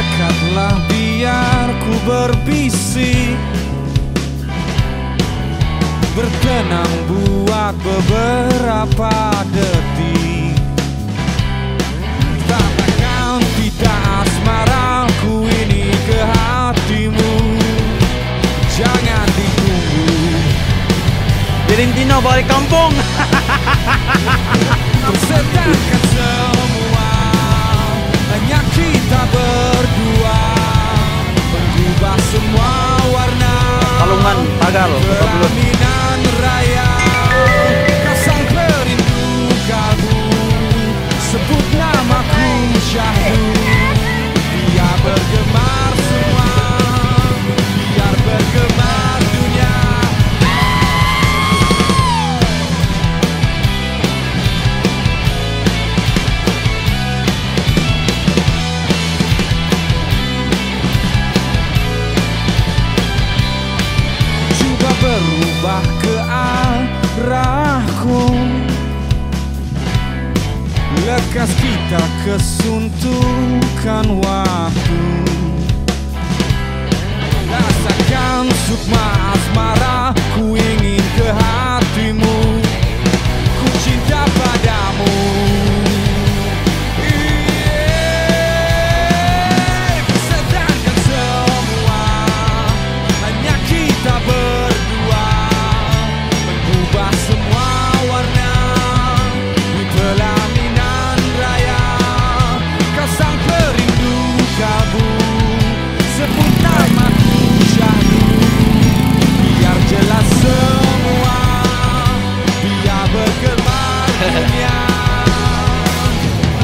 Biarlah biar ku berbisik Bertenang buat beberapa detik. Katakan tidak asmaraku ini ke hatimu. Jangan ditunggu. Valentino balik kampung. Sedangkan semua Hanya kita Lekas kita kesuntukan waktu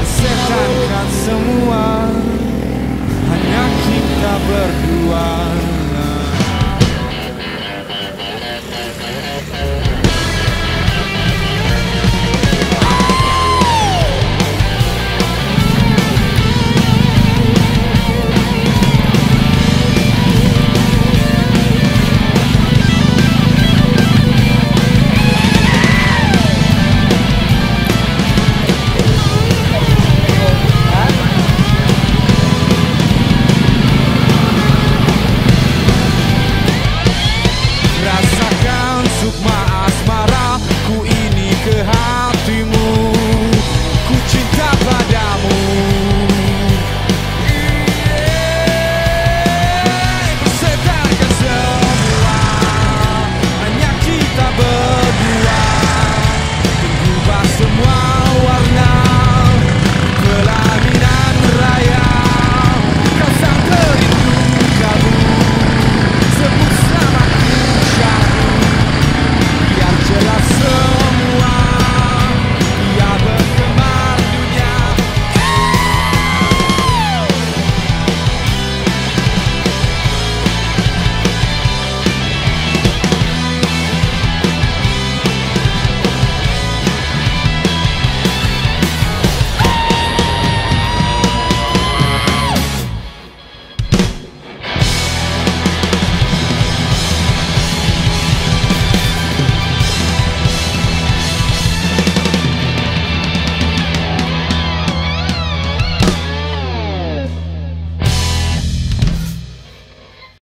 Sehatkan semua hanya kita berdua.